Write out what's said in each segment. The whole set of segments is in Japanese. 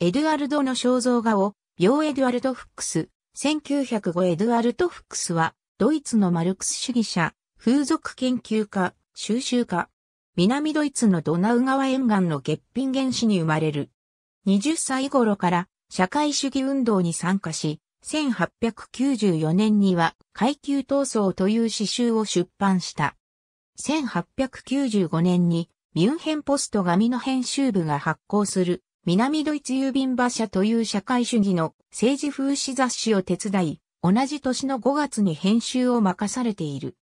エドゥアルドの肖像画を、病エドゥアルト・フックス、1905エドゥアルト・フックスは、ドイツのマルクス主義者、風俗研究家、収集家。南ドイツのドナウ川沿岸のゲッピンゲン市に生まれる。20歳頃から社会主義運動に参加し、1894年には階級闘争という詩集を出版した。1895年にミュンヘンポスト紙の編集部が発行する南ドイツ郵便馬車という社会主義の政治風刺雑誌を手伝い、同じ年の5月に編集を任されている。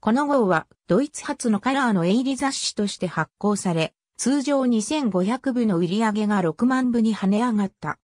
この号はドイツ初のカラーの営利雑誌として発行され、通常2500部の売り上げが6万部に跳ね上がった。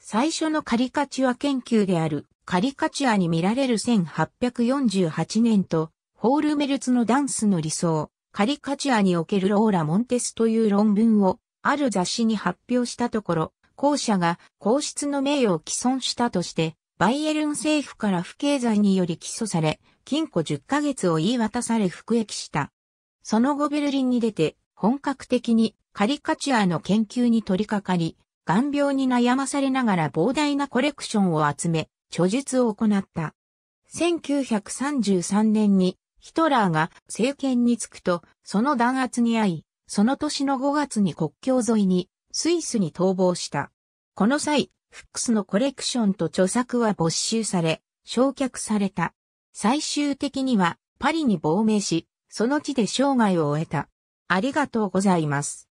最初のカリカチュア研究であるカリカチュアに見られる1848年とホールメルツのダンスの理想、カリカチュアにおけるローラ・モンテスという論文をある雑誌に発表したところ、後者が皇室の名誉を毀損したとして、バイエルン政府から不敬罪により起訴され、禁錮10ヶ月を言い渡され服役した。その後ベルリンに出て、本格的にカリカチュアの研究に取り掛かり、眼病に悩まされながら膨大なコレクションを集め、著述を行った。1933年にヒトラーが政権に就くと、その弾圧に遭い、その年の5月に国境沿いにスイスに逃亡した。この際、フックスのコレクションと著作は没収され、焼却された。最終的にはパリに亡命し、その地で生涯を終えた。ありがとうございます。